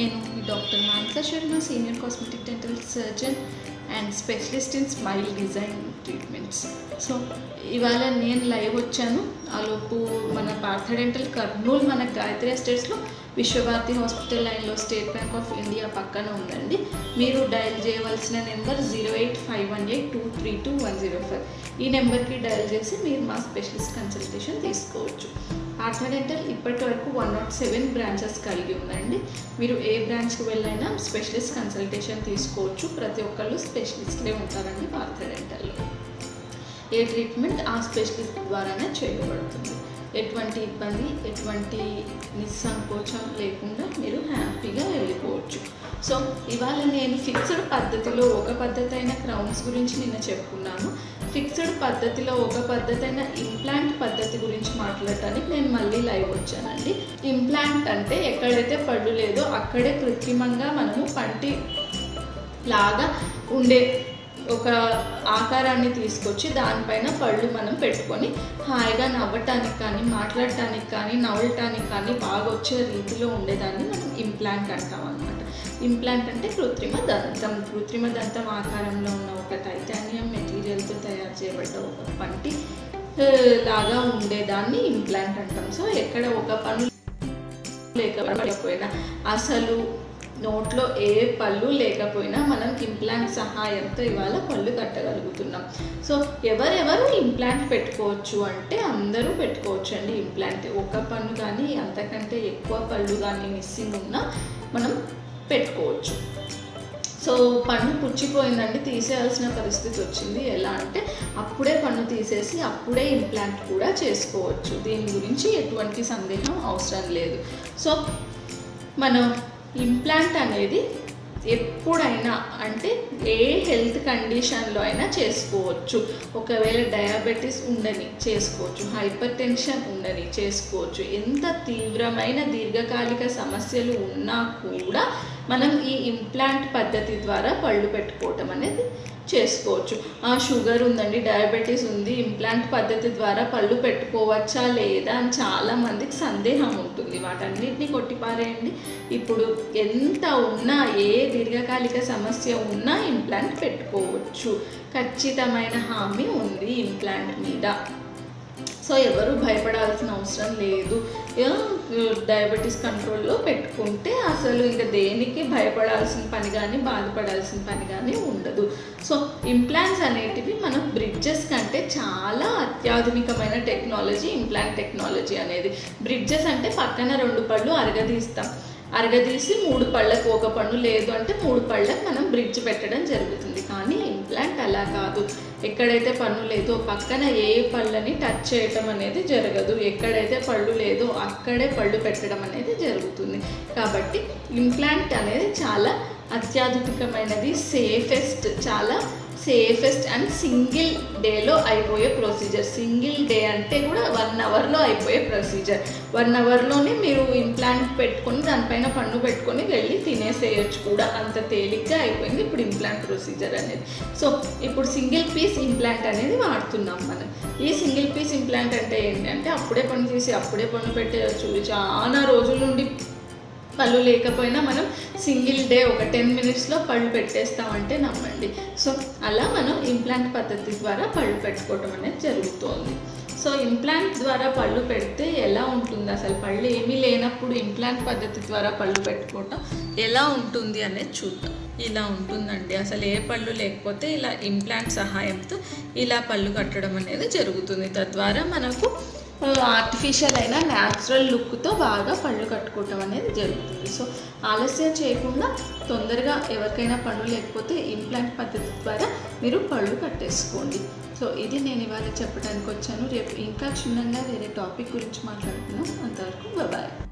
నేను మీ doctor Manasa Sharma senior cosmetic dental surgeon and specialist in smile design treatments. So ఇవాళ నేను live వచ్చాను. ఆలోపు మన పార్థ డెంటల్ కర్నూలు మన గాయత్రి ఎస్టేట్స్లో విశ్వభారతి హాస్పిటల్ లైన్లో స్టేట్ బ్యాంక్ ఆఫ్ ఇండియా పక్కన ఉందండి. మీరు డయల్ చేయవలసిన number zero eight five one eight two three two one zero five. ఈ నెంబర్కి డయల్ చేసి మీరు మా స్పెషలిస్ట్ కన్సల్టేషన్ తీసుకోవచ్చు. పార్థ డెంటల్ ఇప్పటి వరకు వన్ నాట్ సెవెన్ బ్రాంచెస్ కలిగి ఉందండి. మీరు ఏ బ్రాంచ్కి వెళ్ళైనా స్పెషలిస్ట్ కన్సల్టేషన్ తీసుకోవచ్చు. ప్రతి ఒక్కళ్ళు స్పెషలిస్ట్లే ఉంటారండి ఆర్థ డెంటల్లో ఏ ట్రీట్మెంట్ ఆ స్పెషలిస్ట్ ద్వారానే చేయబడుతుంది. ఎటువంటి ఇబ్బంది ఎటువంటి నిస్సంకోచం లేకుండా మీరు హ్యాపీగా వెళ్ళిపోవచ్చు. సో ఇవాళ నేను ఫిక్స్డ్ పద్ధతిలో ఒక పద్ధతి అయిన క్రౌన్స్ గురించి నిన్న చెప్పుకున్నాను. ఫిక్స్డ్ పద్ధతిలో ఒక పద్ధతి అయిన ఇంప్లాంట్ పద్ధతి గురించి మాట్లాడటానికి నేను మళ్ళీ లైవ్ వచ్చానండి. ఇంప్లాంట్ అంటే ఎక్కడైతే పళ్ళు లేదో అక్కడే కృత్రిమంగా మనము పంటి లాగా ఉండే ఒక ఆకారాన్ని తీసుకొచ్చి దానిపైన పళ్ళు మనం పెట్టుకొని హాయిగా నవ్వటానికి కానీ మాట్లాడటానికి కానీ నవ్వటానికి కానీ బాగా వచ్చే రీతిలో ఉండేదాన్ని మనం ఇంప్లాంట్ అంటాం అన్నమాట. ఇంప్లాంట్ అంటే కృత్రిమ దంతం కృత్రిమ దంతం ఆకారంలో ఉన్న ఒక టైటానియం మెటీరియల్తో తయారు చేయబడ్డ ఒక పంటి లాగా ఉండేదాన్ని ఇంప్లాంట్ అంటాం. సో ఎక్కడ ఒక పన్ను లేకపోయినా అసలు నోట్లో ఏ పళ్ళు లేకపోయినా మనం ఇంప్లాంట్ సహాయంతో ఇవాళ పళ్ళు కట్టగలుగుతున్నాం. సో ఎవరెవరు ఇంప్లాంట్ పెట్టుకోవచ్చు అంటే అందరూ పెట్టుకోవచ్చు అండి ఇంప్లాంట్. ఒక పన్ను కానీ అంతకంటే ఎక్కువ పళ్ళు కానీ మిస్సింగ్ ఉన్నా మనం పెట్టుకోవచ్చు. సో పన్ను పుచ్చిపోయిందండి తీసేయాల్సిన పరిస్థితి వచ్చింది. ఎలా అంటే అప్పుడే పన్ను తీసేసి అప్పుడే ఇంప్లాంట్ కూడా చేసుకోవచ్చు. దీని గురించి ఎటువంటి సందేహం అవసరం లేదు. సో మనం ఇంప్లాంట్ అనేది ఎప్పుడైనా అంటే ఏ హెల్త్ కండిషన్లో అయినా చేసుకోవచ్చు. ఒకవేళ డయాబెటీస్ ఉండని చేసుకోవచ్చు. హైపర్ టెన్షన్ ఉండని చేసుకోవచ్చు. ఎంత తీవ్రమైన దీర్ఘకాలిక సమస్యలు ఉన్నా కూడా మనం ఈ ఇంప్లాంట్ పద్ధతి ద్వారా పళ్ళు పెట్టుకోవటం అనేది చేసుకోవచ్చు. ఆ షుగర్ ఉందండి డయాబెటీస్ ఉంది ఇంప్లాంట్ పద్ధతి ద్వారా పళ్ళు పెట్టుకోవచ్చా లేదా అని చాలా మందికి సందేహం ఉంటుంది. వాటన్నిటిని కొట్టిపారేయండి. ఇప్పుడు ఎంత ఉన్నా ఏ దీర్ఘకాలిక సమస్య ఉన్నా ఇంప్లాంట్ పెట్టుకోవచ్చు. ఖచ్చితమైన హామీ ఉంది ఇంప్లాంట్ మీద. సో ఎవరు భయపడాల్సిన అవసరం లేదు. డయాబెటీస్ కంట్రోల్లో పెట్టుకుంటే అసలు ఇంకా దేనికి భయపడాల్సిన పని కానీ బాధపడాల్సిన పని కానీ ఉండదు. సో ఇంప్లాంట్స్ అనేటివి మనం బ్రిడ్జెస్ కంటే చాలా అత్యాధునికమైన టెక్నాలజీ ఇంప్లాంట్ టెక్నాలజీ అనేది. బ్రిడ్జెస్ అంటే పక్కన రెండు పళ్ళు అరగదీస్తాం. అరగదీసి మూడు పళ్ళకు ఒక పన్ను లేదు అంటే మూడు పళ్ళకు మనం బ్రిడ్జ్ పెట్టడం జరుగుతుంది. కానీ ఇంప్లాంట్ అలా కాదు. ఎక్కడైతే పన్ను లేదో పక్కన ఏ పళ్ళని టచ్ చేయటం అనేది జరగదు. ఎక్కడైతే పళ్ళు లేదో అక్కడే పళ్ళు పెట్టడం అనేది జరుగుతుంది. కాబట్టి ఇంప్లాంట్ అనేది చాలా అత్యాధునికమైనది సేఫెస్ట్ చాలా సేఫెస్ట్ అండ్ సింగిల్ డేలో అయిపోయే ప్రొసీజర్. సింగిల్ డే అంటే కూడా వన్ అవర్లో అయిపోయే ప్రొసీజర్. వన్ అవర్లోనే మీరు ఇంప్లాంట్ పెట్టుకొని దానిపైన పన్ను పెట్టుకొని వెళ్ళి తినేసేయచ్చు కూడా. అంత తేలిగ్గా అయిపోయింది ఇప్పుడు ఇంప్లాంట్ ప్రొసీజర్ అనేది. సో ఇప్పుడు సింగిల్ పీస్ ఇంప్లాంట్ అనేది వాడుతున్నాం మనం. ఈ సింగిల్ పీస్ ఇంప్లాంట్ అంటే ఏంటంటే అప్పుడే పని చేసి అప్పుడే పన్ను పెట్టేయచ్చు. చాలా రోజుల నుండి పళ్ళు లేకపోయినా మనం సింగిల్ డే ఒక టెన్ మినిట్స్లో పళ్ళు పెట్టేస్తామంటే నమ్మండి. సో అలా మనం ఇంప్లాంట్ పద్ధతి ద్వారా పళ్ళు పెట్టుకోవటం అనేది జరుగుతోంది. సో ఇంప్లాంట్ ద్వారా పళ్ళు పెడితే ఎలా ఉంటుంది? అసలు పళ్ళు ఏమీ లేనప్పుడు ఇంప్లాంట్ పద్ధతి ద్వారా పళ్ళు పెట్టుకోవటం ఎలా ఉంటుంది అనేది చూద్దాం. ఇలా ఉంటుందండి. అసలు ఏ పళ్ళు లేకపోతే ఇలా ఇంప్లాంట్ సహాయంతో ఇలా పళ్ళు కట్టడం అనేది జరుగుతుంది. తద్వారా మనకు ఆర్టిఫిషియల్ అయినా న్యాచురల్ లుక్తో బాగా పళ్ళు కట్టుకోవటం అనేది జరుగుతుంది. సో ఆలస్యం చేయకుండా తొందరగా ఎవరికైనా పళ్ళు లేకపోతే ఇంప్లాంట్ పద్ధతి ద్వారా మీరు పళ్ళు కట్టేసుకోండి. సో ఇది నేను ఇవాళ చెప్పడానికి వచ్చాను. రేపు ఇంకా క్షుణ్ణంగా వేరే టాపిక్ గురించి మాట్లాడుకున్నాం అంతవరకు బాయ్